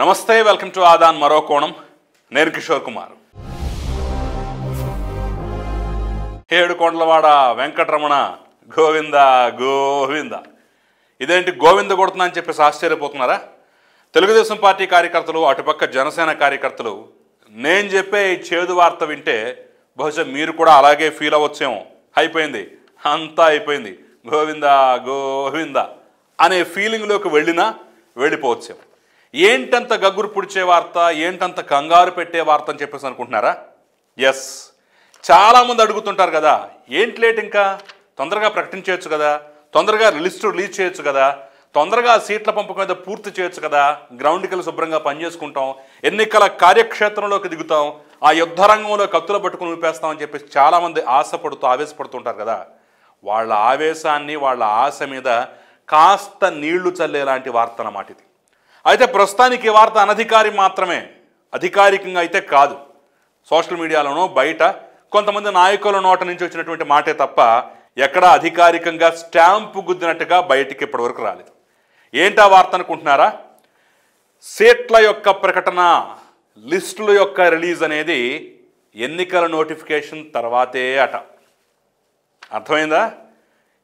నమస్తే welcome to Aadan మరో కోణం. నేను కిషోర్ కుమార్. ఏడుకొండలవాడ వెంకటరమణ గోవింద గోవింద. ఇదేంటి గోవింద కొడుతున్నా అని చెప్పేసి ఆశ్చర్యపోతున్నారా? తెలుగుదేశం పార్టీ కార్యకర్తలు అటుపక్క జనసేన కార్యకర్తలు నేను చెప్పే ఈ చేదు వార్త వింటే బహుశా మీరు కూడా అలాగే ఫీల్ అవ్వచ్చేమో. అయిపోయింది. అంతా అయిపోయింది. గోవింద గోవింద అనే ఫీలింగ్లోకి వెళ్ళినా వెళ్ళిపోవచ్చేమో. ఏంటంత గగ్గురు పుడిచే వార్త ఏంటంత కంగారు పెట్టే వార్త అని చెప్పేసి అనుకుంటున్నారా? ఎస్ చాలామంది అడుగుతుంటారు కదా ఏంటి లేట్ ఇంకా? తొందరగా ప్రకటించేయచ్చు కదా? తొందరగా లిస్టు రిలీజ్ చేయొచ్చు కదా? తొందరగా సీట్ల పంపకం మీద పూర్తి చేయొచ్చు కదా? గ్రౌండ్కి వెళ్ళి శుభ్రంగా పనిచేసుకుంటాం. ఎన్నికల కార్యక్షేత్రంలోకి దిగుతాం. ఆ యుద్ధ రంగంలో కత్తులు పట్టుకుని ఊపేస్తామని చెప్పేసి చాలామంది ఆశపడుతూ ఆవేశపడుతుంటారు కదా. వాళ్ళ ఆవేశాన్ని వాళ్ళ ఆశ మీద కాస్త నీళ్ళు చల్లేలాంటి వార్త అన్నమాట ఇది. అయితే ప్రస్తుతానికి ఈ వార్త అనధికారి మాత్రమే. అధికారికంగా అయితే కాదు. సోషల్ మీడియాలోనూ బయట కొంతమంది నాయకుల నోట నుంచి వచ్చినటువంటి మాటే తప్ప ఎక్కడా అధికారికంగా స్టాంపు గుద్దినట్టుగా బయటికి ఇప్పటివరకు రాలేదు. ఏంటా వార్త అనుకుంటున్నారా? సీట్ల యొక్క ప్రకటన లిస్టుల యొక్క రిలీజ్ అనేది ఎన్నికల నోటిఫికేషన్ తర్వాతే అట. అర్థమైందా?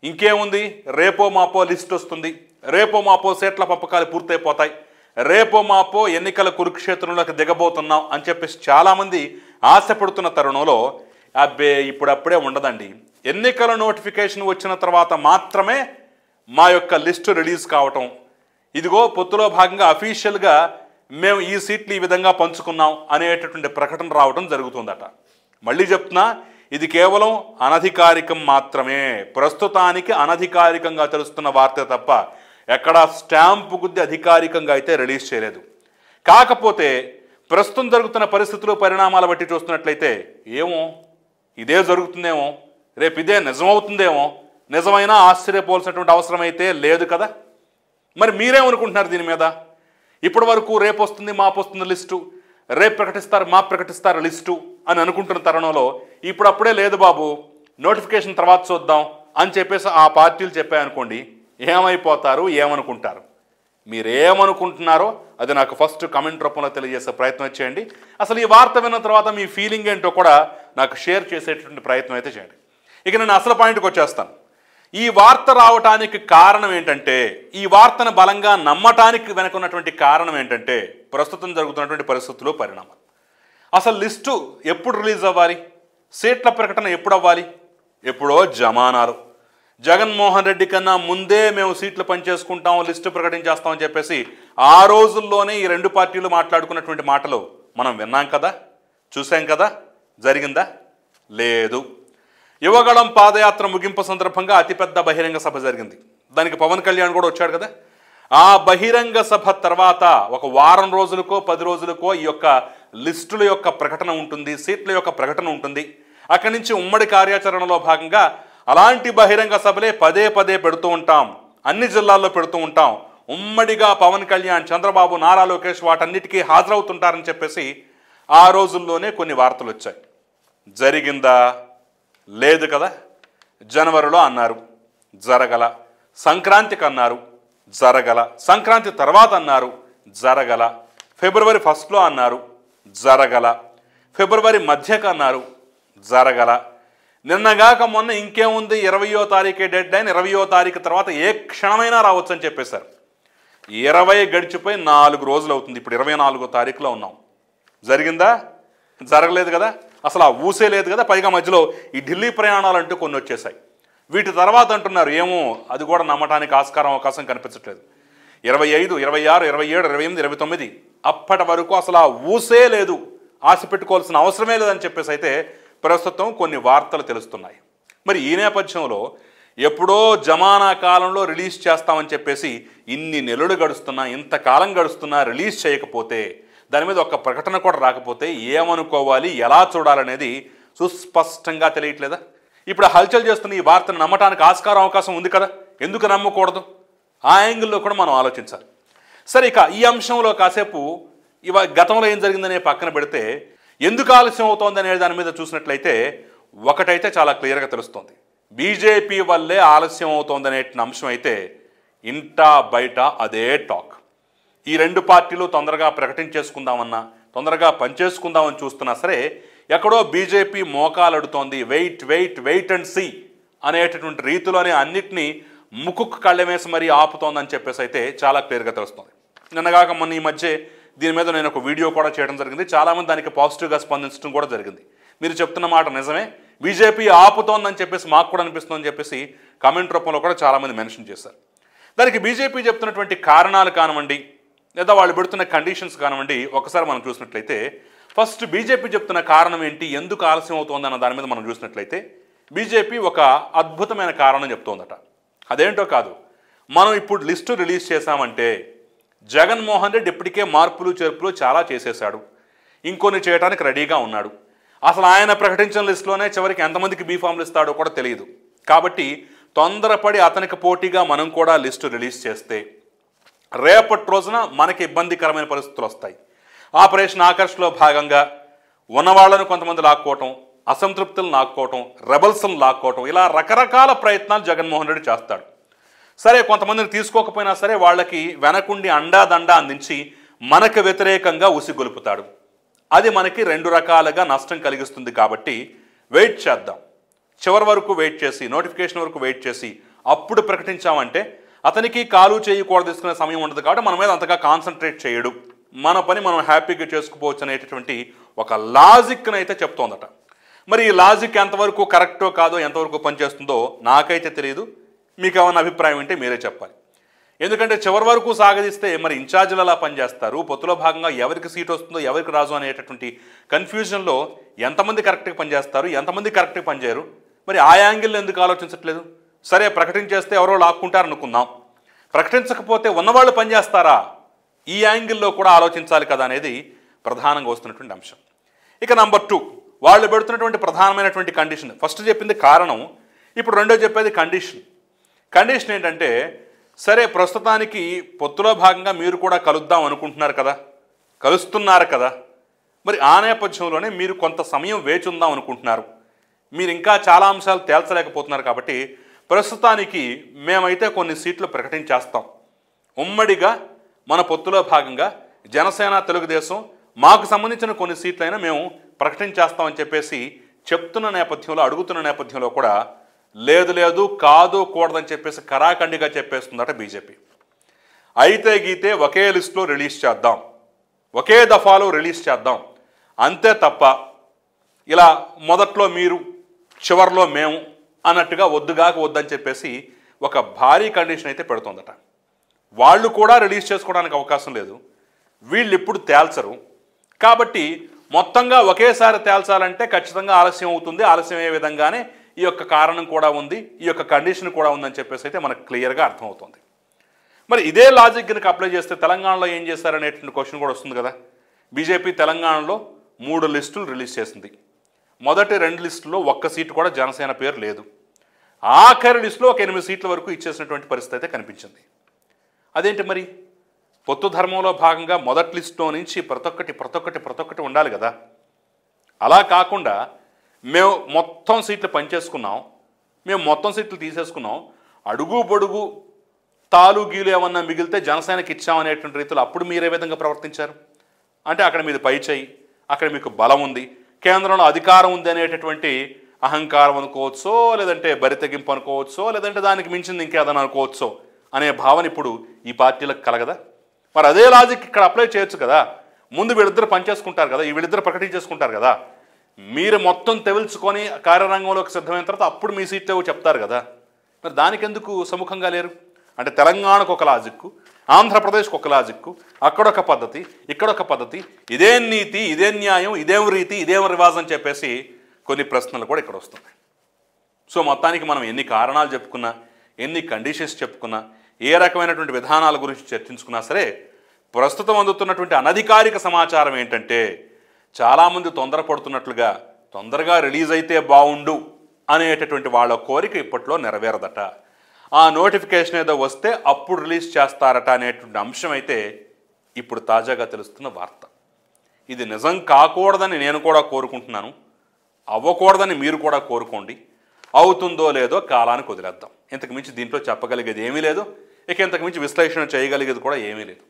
ఇంకేముంది? రేపో మాపో లిస్ట్ వస్తుంది. రేపో మాపో సీట్ల పంపకాలు పూర్తయిపోతాయి. రేపో మాపో ఎన్నికల కురుక్షేత్రంలోకి దిగబోతున్నాం అని చెప్పేసి చాలామంది ఆశపడుతున్న తరుణంలో అబ్బే ఇప్పుడప్పుడే ఉండదండి. ఎన్నికల నోటిఫికేషన్ వచ్చిన తర్వాత మాత్రమే మా యొక్క లిస్టు రిలీజ్ కావటం. ఇదిగో పొత్తులో భాగంగా అఫీషియల్గా మేము ఈ సీట్లు ఈ విధంగా పంచుకున్నాం అనేటటువంటి ప్రకటన రావడం జరుగుతుందట. మళ్ళీ చెప్తున్నా ఇది కేవలం అనధికారికం మాత్రమే. ప్రస్తుతానికి అనధికారికంగా తెలుస్తున్న వార్త తప్ప ఎక్కడా స్టాంపు గుద్ది అధికారికంగా అయితే రిలీజ్ చేయలేదు. కాకపోతే ప్రస్తుతం జరుగుతున్న పరిస్థితులు పరిణామాల బట్టి చూస్తున్నట్లయితే ఏమో ఇదే జరుగుతుందేమో రేపు ఇదే నిజమవుతుందేమో నిజమైనా ఆశ్చర్యపోవాల్సినటువంటి అవసరం అయితే లేదు కదా? మరి మీరేమనుకుంటున్నారు దీని మీద? ఇప్పటి వరకు రేపు వస్తుంది మాపు వస్తుంది లిస్టు. రేపు ప్రకటిస్తారు మా ప్రకటిస్తారు లిస్టు అని అనుకుంటున్న తరుణంలో ఇప్పుడప్పుడే లేదు బాబు నోటిఫికేషన్ తర్వాత చూద్దాం అని చెప్పేసి ఆ పార్టీలు చెప్పాయనుకోండి ఏమైపోతారు? ఏమనుకుంటారు? మీరేమనుకుంటున్నారో అది నాకు ఫస్ట్ కమెంట్ రూపంలో తెలియజేసే ప్రయత్నం చేయండి. అసలు ఈ వార్త విన్న తర్వాత మీ ఫీలింగ్ ఏంటో కూడా నాకు షేర్ చేసేటువంటి ప్రయత్నం అయితే చేయండి. ఇక నేను అసలు పాయింట్కి వచ్చేస్తాను. ఈ వార్త రావటానికి కారణం ఏంటంటే ఈ వార్తను బలంగా నమ్మటానికి వెనుకున్నటువంటి కారణం ఏంటంటే ప్రస్తుతం జరుగుతున్నటువంటి పరిస్థితులు పరిణామాలు అసలు లిస్టు ఎప్పుడు రిలీజ్ అవ్వాలి? సీట్ల ప్రకటన ఎప్పుడు అవ్వాలి ఎప్పుడో జమానాలు. జగన్మోహన్ రెడ్డి కన్నా ముందే మేము సీట్లు పనిచేసుకుంటాం లిస్టు ప్రకటించేస్తామని చెప్పేసి ఆ రోజుల్లోనే ఈ రెండు పార్టీలు మాట్లాడుకున్నటువంటి మాటలు మనం విన్నాం కదా? చూసాం కదా? జరిగిందా? లేదు. యువగళం పాదయాత్ర ముగింపు సందర్భంగా అతిపెద్ద బహిరంగ సభ జరిగింది. దానికి పవన్ కళ్యాణ్ కూడా వచ్చాడు కదా? ఆ బహిరంగ సభ తర్వాత ఒక వారం రోజులకో పది రోజులకో ఈ యొక్క లిస్టుల యొక్క ప్రకటన ఉంటుంది సీట్ల యొక్క ప్రకటన ఉంటుంది. అక్కడి నుంచి ఉమ్మడి కార్యాచరణలో భాగంగా అలాంటి బహిరంగ సభలే పదే పదే పెడుతూ ఉంటాం. అన్ని జిల్లాల్లో పెడుతూ ఉంటాం. ఉమ్మడిగా పవన్ కళ్యాణ్ చంద్రబాబు నారా లోకేష్ వాటన్నిటికీ హాజరవుతుంటారని చెప్పేసి ఆ రోజుల్లోనే కొన్ని వార్తలు వచ్చాయి. జరిగిందా? లేదు కదా? జనవరిలో అన్నారు. జరగల. సంక్రాంతికి అన్నారు. జరగల. సంక్రాంతి తర్వాత అన్నారు. జరగల. ఫిబ్రవరి ఫస్ట్లో అన్నారు. జరగల. ఫిబ్రవరి మధ్యకు అన్నారు. జరగల. నిన్నగాక మొన్న ఇంకేముంది? ఇరవయో తారీఖే డెడ్ లైన్ ఇరవయో తారీఖు తర్వాత ఏ క్షణమైనా రావచ్చు అని చెప్పేశారు. ఇరవై గడిచిపోయి నాలుగు రోజులు అవుతుంది. ఇప్పుడు ఇరవై నాలుగో తారీఖులో ఉన్నాం. జరిగిందా? జరగలేదు కదా? అసలు ఆ ఊసే లేదు కదా? పైగా మధ్యలో ఈ ఢిల్లీ ప్రయాణాలు అంటూ కొన్ని వచ్చేసాయి వీటి తర్వాత అంటున్నారు ఏమో అది కూడా నమ్మటానికి ఆస్కారం అవకాశం కనిపించట్లేదు. ఇరవై ఐదు ఇరవై ఆరు ఇరవై ఏడు ఇరవై ఎనిమిది ఇరవై తొమ్మిది అప్పటి వరకు అసలు ఆ ఊసే లేదు. ఆశ పెట్టుకోవాల్సిన అవసరమే లేదని చెప్పేసి అయితే ప్రస్తుతం కొన్ని వార్తలు తెలుస్తున్నాయి. మరి ఈ నేపథ్యంలో ఎప్పుడో జమానా కాలంలో రిలీజ్ చేస్తామని చెప్పేసి ఇన్ని నెలలు గడుస్తున్నా ఇంతకాలం గడుస్తున్నా రిలీజ్ చేయకపోతే దాని మీద ఒక ప్రకటన కూడా రాకపోతే ఏమనుకోవాలి ఎలా చూడాలనేది సుస్పష్టంగా తెలియట్లేదా? ఇప్పుడు హల్చల్ చేస్తున్న ఈ వార్తను నమ్మటానికి ఆస్కారం అవకాశం ఉంది కదా? ఎందుకు నమ్మకూడదు? ఆ యాంగిల్లో కూడా మనం ఆలోచించాలి. సరే ఇక ఈ అంశంలో కాసేపు ఇవ గతంలో ఏం జరిగిందనే పక్కన పెడితే ఎందుకు ఆలస్యం అవుతోంది అనే దాని మీద చూసినట్లయితే ఒకటైతే చాలా క్లియర్గా తెలుస్తోంది. బీజేపీ వల్లే ఆలస్యం అవుతోందనే అంశం అయితే ఇంటా బయట అదే టాక్. ఈ రెండు పార్టీలు తొందరగా ప్రకటించేసుకుందామన్నా తొందరగా పనిచేసుకుందామని చూస్తున్నా సరే ఎక్కడో BJP మోకాలడుతోంది. Wait wait wait and see అనేటటువంటి రీతిలోనే అన్నిటినీ ముక్కుకు కళ్ళెమేసి మరీ ఆపుతోందని చెప్పేసి అయితే చాలా క్లియర్గా తెలుస్తుంది. నిన్నగాక మొన్న ఈ మధ్య దీని మీద నేను ఒక వీడియో కూడా చేయడం జరిగింది. చాలామంది దానికి పాజిటివ్గా స్పందించడం కూడా జరిగింది. మీరు చెప్తున్న మాట నిజమే. బీజేపీ ఆపుతోందని చెప్పేసి మాకు కూడా అనిపిస్తుందని చెప్పేసి కామెంట్ రూపంలో కూడా చాలామంది మెన్షన్ చేశారు. దానికి బీజేపీ చెప్తున్నటువంటి కారణాలు కానివ్వండి లేదా వాళ్ళు పెడుతున్న కండిషన్స్ కానివ్వండి ఒకసారి మనం చూసినట్లయితే ఫస్ట్ బీజేపీ చెప్తున్న కారణం ఏంటి ఎందుకు ఆలస్యం అవుతోంది అన్న దాని మీద మనం చూసినట్లయితే బీజేపీ ఒక అద్భుతమైన కారణం చెప్తోందట. అదేంటో కాదు. మనం ఇప్పుడు లిస్టు రిలీజ్ చేశామంటే జగన్మోహన్ రెడ్డి ఇప్పటికే మార్పులు చేర్పులు చాలా చేసేశాడు. ఇంకొన్ని చేయడానికి రెడీగా ఉన్నాడు. అసలు ఆయన ప్రకటించిన లిస్టులోనే చివరికి ఎంతమందికి బీఫామ్లు ఇస్తాడో కూడా తెలియదు. కాబట్టి తొందరపడి అతనికి పోటీగా మనం కూడా లిస్టు రిలీజ్ చేస్తే రేపటి రోజున మనకి ఇబ్బందికరమైన పరిస్థితులు వస్తాయి. ఆపరేషన్ ఆకర్ష్లో భాగంగా ఉన్నవాళ్ళను కొంతమంది లాక్కోవటం అసంతృప్తులు లాక్కోవటం రెబల్స్ను లాక్కోవటం ఇలా రకరకాల ప్రయత్నాలు జగన్మోహన్ రెడ్డి చేస్తాడు. సరే కొంతమందిని తీసుకోకపోయినా సరే వాళ్ళకి వెనకుండి అండాదండ అందించి మనకు వ్యతిరేకంగా ఉసిగొలుపుతాడు అది మనకి రెండు రకాలుగా నష్టం కలిగిస్తుంది కాబట్టి వెయిట్ చేద్దాం. చివరి వరకు వెయిట్ చేసి నోటిఫికేషన్ వరకు వెయిట్ చేసి అప్పుడు ప్రకటించామంటే అతనికి కాలు చేయకూడదు తీసుకునే సమయం ఉండదు కాబట్టి మన మీద అంతగా కాన్సన్ట్రేట్ చేయడు. మన పని మనం హ్యాపీగా చేసుకుపోవచ్చు అనేటటువంటి ఒక లాజిక్ని అయితే చెప్తోందట. మరి ఈ లాజిక్ ఎంతవరకు కరెక్టో కాదో ఎంతవరకు పనిచేస్తుందో నాకైతే తెలియదు మీకు ఏమైనా అభిప్రాయం ఉంటే మీరే చెప్పాలి. ఎందుకంటే చివరి వరకు సాగదీస్తే మరి ఇన్ఛార్జీలు అలా పనిచేస్తారు? పొత్తులో భాగంగా ఎవరికి సీట్ వస్తుందో ఎవరికి రాజు అనేటటువంటి కన్ఫ్యూజన్లో ఎంతమంది కరెక్ట్గా పనిచేస్తారు? ఎంతమంది కరెక్ట్గా పనిచేయరు? మరి ఆ యాంగిల్ ఎందుకు ఆలోచించట్లేదు? సరే ప్రకటించేస్తే ఎవరో లాక్కుంటారు అనుకుందాం ప్రకటించకపోతే ఉన్నవాళ్ళు పనిచేస్తారా? ఈ యాంగిల్లో కూడా ఆలోచించాలి కదా అనేది ప్రధానంగా వస్తున్నటువంటి అంశం. ఇక నంబర్ టూ వాళ్ళు పెడుతున్నటువంటి ప్రధానమైనటువంటి కండిషన్. ఫస్ట్ చెప్పింది కారణం ఇప్పుడు రెండో చెప్పేది కండిషన్. కండిషన్ ఏంటంటే సరే ప్రస్తుతానికి పొత్తులో భాగంగా మీరు కూడా కలుద్దాం అనుకుంటున్నారు కదా కలుస్తున్నారు కదా మరి ఆ నేపథ్యంలోనే మీరు కొంత సమయం వేచి ఉందాం అనుకుంటున్నారు. మీరు ఇంకా చాలా అంశాలు తేల్చలేకపోతున్నారు కాబట్టి ప్రస్తుతానికి మేమైతే కొన్ని సీట్లు ప్రకటించేస్తాం. ఉమ్మడిగా మన పొత్తులో భాగంగా జనసేన తెలుగుదేశం మాకు సంబంధించిన కొన్ని సీట్లైనా మేము ప్రకటించేస్తామని చెప్పేసి చెప్తున్న నేపథ్యంలో అడుగుతున్న నేపథ్యంలో కూడా లేదు లేదు కాదు కూడదని చెప్పేసి కరాఖండిగా చెప్పేస్తుందట బీజేపీ. అయితే గీతే ఒకే లిస్టులో రిలీజ్ చేద్దాం. ఒకే దఫాలో రిలీజ్ చేద్దాం. అంతే తప్ప ఇలా మొదట్లో మీరు చివర్లో మేము అన్నట్టుగా వద్దుగాక వద్దని చెప్పేసి ఒక భారీ కండిషన్ అయితే పెడుతుందట. వాళ్ళు కూడా రిలీజ్ చేసుకోవడానికి అవకాశం లేదు. వీళ్ళు ఇప్పుడు తేల్చరు. కాబట్టి మొత్తంగా ఒకేసారి తేల్చాలంటే ఖచ్చితంగా ఆలస్యం అవుతుంది. ఆలస్యం అయ్యే విధంగానే ఈ యొక్క కారణం కూడా ఉంది ఈ యొక్క కండిషన్ కూడా ఉందని చెప్పేసి అయితే మనకు క్లియర్గా అర్థమవుతుంది. మరి ఇదే లాజిక్ కనుక అప్లై చేస్తే తెలంగాణలో ఏం చేశారనేటువంటి క్వశ్చన్ కూడా వస్తుంది కదా. బీజేపీ తెలంగాణలో మూడు లిస్టులు రిలీజ్ చేసింది. మొదటి రెండు లిస్టులో ఒక్క సీటు కూడా జనసేన పేరు లేదు. ఆఖరి లిస్టులో ఒక ఎనిమిది సీట్ల వరకు ఇచ్చేసినటువంటి పరిస్థితి అయితే కనిపించింది. అదేంటి మరి? పొత్తు ధర్మంలో భాగంగా మొదటి లిస్టులో నుంచి ప్రతి ఒక్కటి ప్రతి ఒక్కటి ప్రతి ఒక్కటి ఉండాలి కదా. అలా కాకుండా మేము మొత్తం సీట్లు పనిచేసుకున్నాం. మేము మొత్తం సీట్లు తీసేసుకున్నాం. అడుగు పొడుగు తాలు గీలు ఏమన్నా మిగిలితే జనసేనకి ఇచ్చామనేటువంటి రీతిలో అప్పుడు మీరే విధంగా ప్రవర్తించారు? అంటే అక్కడ మీది పై చేయి అక్కడ మీకు బలం ఉంది. కేంద్రంలో అధికారం ఉంది అనేటటువంటి అహంకారం అనుకోవచ్చో లేదంటే బరితెగింపు అనుకోవచ్చో లేదంటే దానికి మించింది ఇంకేదైనా అనుకోవచ్చో అనే భావన ఇప్పుడు ఈ పార్టీలకు కలగదా? మరి అదే లాజిక్ ఇక్కడ అప్లై చేయొచ్చు కదా. ముందు వీళ్ళిద్దరు పనిచేసుకుంటారు కదా ఈ వీళ్ళిద్దరు ప్రకటించేసుకుంటారు కదా. మీరు మొత్తం తెవల్చుకొని కార్యరంగంలోకి సిద్ధమైన తర్వాత అప్పుడు మీ సీట్లు చెప్తారు కదా? మరి దానికి ఎందుకు సముఖంగా లేరు? అంటే తెలంగాణకు ఒక లాజిక్కు ఆంధ్రప్రదేశ్కు ఒక లాజిక్కు అక్కడొక పద్ధతి ఇక్కడొక పద్ధతి ఇదేం నీతి ఇదేం న్యాయం ఇదేం రీతి ఇదేం రివాజ్ అని చెప్పేసి కొన్ని ప్రశ్నలు కూడా ఇక్కడ వస్తున్నాయి. సో మొత్తానికి మనం ఎన్ని కారణాలు చెప్పుకున్నా ఎన్ని కండిషన్స్ చెప్పుకున్నా ఏ రకమైనటువంటి విధానాల గురించి చర్చించుకున్నా సరే ప్రస్తుతం అందుతున్నటువంటి అనధికారిక సమాచారం ఏంటంటే చాలామంది తొందరపడుతున్నట్లుగా తొందరగా రిలీజ్ అయితే బాగుండు అనేటటువంటి వాళ్ళ కోరిక ఇప్పట్లో నెరవేరదట. ఆ నోటిఫికేషన్ ఏదో వస్తే అప్పుడు రిలీజ్ చేస్తారట అనేటువంటి అంశం అయితే ఇప్పుడు తాజాగా తెలుస్తున్న వార్త. ఇది నిజం కాకూడదని నేను కూడా కోరుకుంటున్నాను. అవ్వకూడదని మీరు కూడా కోరుకోండి. అవుతుందో లేదో కాలానికి వదిలేద్దాం. ఇంతకుమించి దీంట్లో చెప్పగలిగేది ఏమీ లేదు. ఇక ఇంతకుమించి విశ్లేషణ చేయగలిగేది కూడా ఏమీ లేదు.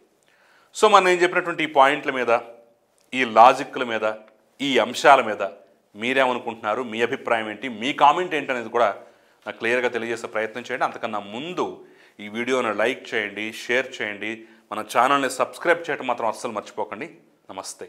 సో మనం నేను చెప్పినటువంటి ఈ పాయింట్ల మీద ఈ లాజిక్ల మీద ఈ అంశాల మీద మీరేమనుకుంటున్నారు? మీ అభిప్రాయం ఏంటి? మీ కామెంట్ ఏంటి అనేది కూడా నాకు క్లియర్గా తెలియజేసే ప్రయత్నం చేయండి. అంతకన్నా ముందు ఈ వీడియోను లైక్ చేయండి షేర్ చేయండి. మన ఛానల్ని సబ్స్క్రైబ్ చేయడం మాత్రం అస్సలు మర్చిపోకండి. నమస్తే.